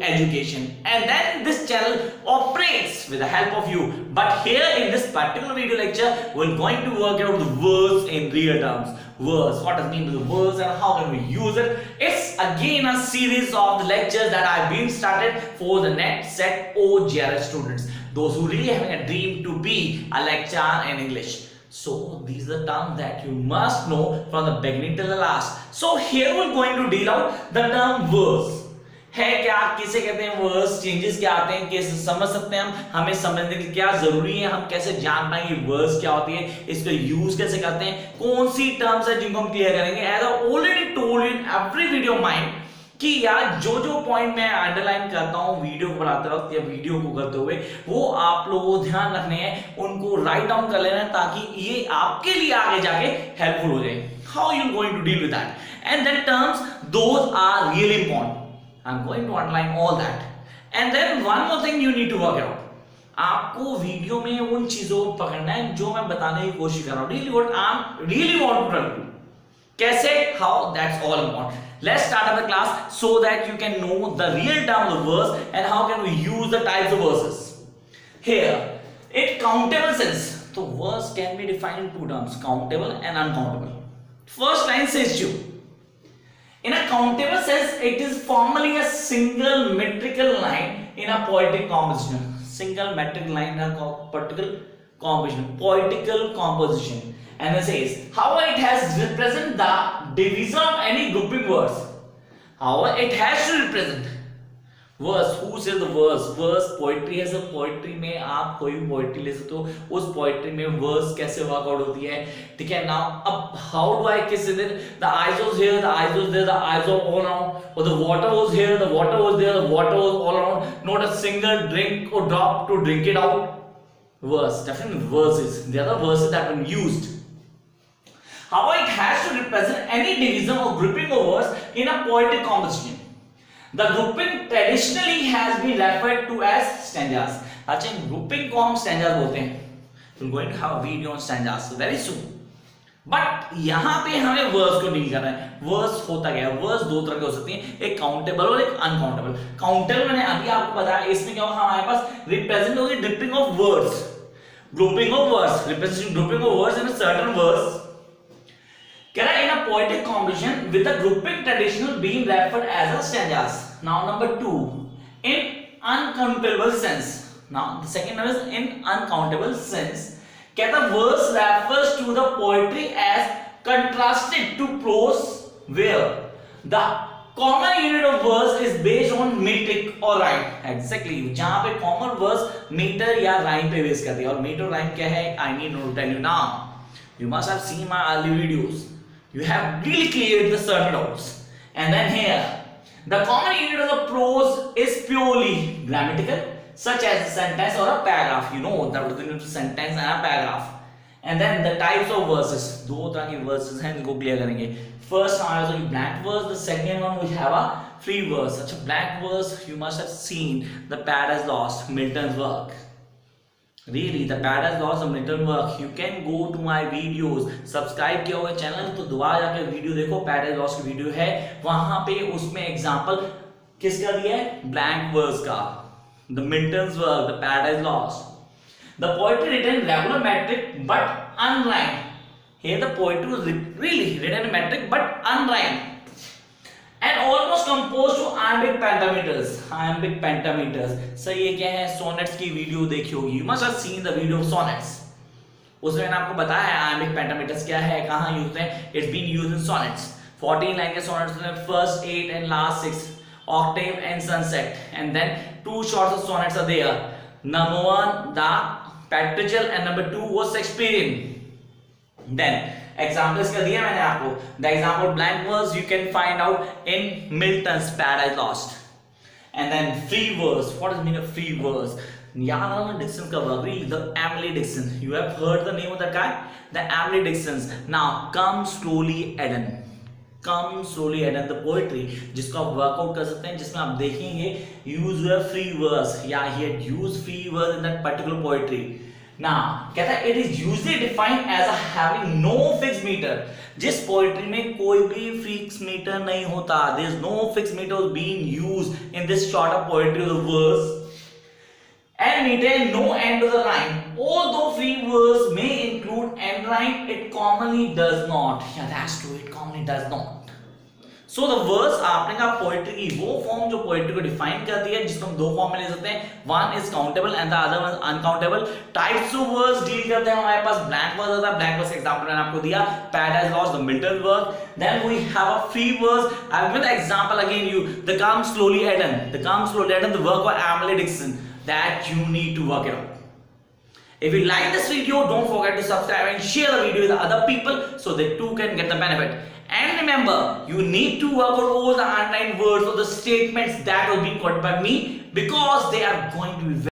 education. And then this channel operates with the help of you. But here in this particular video lecture we're going to work out the words in real terms. Words. What does mean to the words and how can we use it? It's again a series of the lectures that i've been started for the next set ogrs students. Those who really having a dream to be a lecturer in english. So these are the terms that you must know from the beginning till the last. So here we're going to deal out the term words है क्या? किसे कहते हैं words changes क्या आते हैं? कैसे समझ सकते हैं हम? हमें समझने की क्या ज़रूरी है? हम कैसे जान पाएँगे वर्ड्स क्या होती है? इसको यूज़ कैसे करते हैं? कौन सी टर्म्स है जिनको हम क्लियर करेंगे? As already told in every video mind कि यार जो जो पॉइंट मैं अंडरलाइन करता हूँ वीडियो को बनाते वक्त या वीडियो को करते हुए, वो आप लोगों को ध्यान रखने हैं। उनको राइट डाउन कर लेना ताकि ये आपके लिए आगे जाके हेल्पफुल हो जाए। How you going to deal with that and that terms those are really important I'm going to underline all that. And then one more thing you need to work out. आपको video में उन चीज़ों को पकड़ना है जो मैं बताने की कोशिश कर रहा हूँ। Really what I am really want to you कैसे? How that's all important let's start up the class so that you can know the real term of verse and how can we use the types of verses here it countable sense तो verse can be defined in two terms countable and uncountable first line says you. In a countable sense, it is formally a single metrical line in a poetic composition. Single metrical line in a particular composition, poetical composition. And it says, how it has represent the division of any grouping words. However, it has to represent verse who says the verse verse poetry है सब poetry में आप कोई भी poetry ले सकते हो। उस पोएट्री में वर्स कैसे वर्कआउट होती है? ठीक है नाउ अब how do I kiss it the eyes was here the eyes was there the eyes were all around और the water was here the water was there the water was all around not a single drink और drop to drink it out verse definitely verses the other verses that been used. How it has to represent any division or grouping of words in a poetic The grouping traditionally has been referred to as stanzas. अच्छा grouping को हम stanzas बोलते हैं. We're going to have a video on stanzas very soon. But यहाँ पे हमें verse को deal करना है। वर्स होता क्या है? वर्स दो तरह के हो सकते हैं। एक काउंटेबल और एक अनकाउंटेबल काउंटेबल मैंने अभी आपको बताया, इसमें क्या होगा? हमारे पास रिप्रेजेंट होगी grouping of words grouping of words representing grouping of words in certain words कह रहा है in a poetic composition with a grouping traditional been referred as a stanzas now number 2 in uncountable sense now the second is in uncountable sense कहता verse refers to the poetry as contrasted to prose where the common unit of verse is based on metric और rhyme exactly जहाँ पे common verse metre या rhyme पे base करती है। और metre rhyme क्या है? I need no tell you now you must have seen my early videos You have really cleared the certain doubts. And then here, the common unit of the prose is purely grammatical, such as a sentence or a paragraph. You know that was the unit of sentence and a paragraph. And then the types of verses. दो तरह के verses हैं जिनको clear करेंगे. First हमारे पास blank verse. The second one we have a free verse. अच्छा blank verse you must have seen the Paradise Lost Milton's work. Really the paradise lost of written work you can go to my videos subscribe किया हुआ channel तो दोबारा जाके video देखो paradise lost की video है वहाँ पे उसमें एग्जांपल किसका दिया है ब्लैंक वर्स का the milton's work the paradise lost the poetry written regular metric but unrhymed here the poetry was really written in metric but unrhymed and almost composed to iambic pentameters iambic pentameters सही है क्या है sonnets की video देखी होगी you must have seen the video of sonnets उसमें मैंने आपको बताया है iambic pentameters क्या है कहाँ यूज़ है it's been used in sonnets 14 line के sonnets में first 8 and last 6 octave and sunset and then two shorts of sonnets are there number one the patricial and number two was shakespearean then examples का दिया मैंने आपको। The example blank verse you can find out in Paradise Lost and then free verse what is mean of free verse Dickson का the Dickson you have heard the name of that guy the Emily Dickson now come slowly Eden come slowly Eden the poetry जिसको आप work out कर सकते हैं, जिसमें आप देखेंगे use free verse या ही पर्टिकुलर पोएट्री Now, कहता है it is usually defined as having no fix metre जिस पोएट्री में कोई भी फिक्स मीटर नहीं होता this is no fix metre been use in this short of poetry of verse and metre no end of the rhyme although free verse may include and rhyme it commonly does not to it commonly does not so the verse आपने कहा poetry की, वो form जो poetry को define करती है, जिसको हम दो फॉर्म में ले सकते हैं। One is countable and the other one uncountable types of verse deal करते हैं हमारे पास। ब्लैंक वर्स होता है। ब्लैंक वर्स एग्जांपल मैंने आपको दिया। Pad has lost the middle verse then we have a free verse I will example again you the come slowly Eden the come slowly Eden the work of Emily Dickson that you need to work it out If you like this video, don't forget to subscribe and share the video with other people so they too can get the benefit. And remember, you need to work out all the underlined words or the statements that will be quoted by me because they are going to be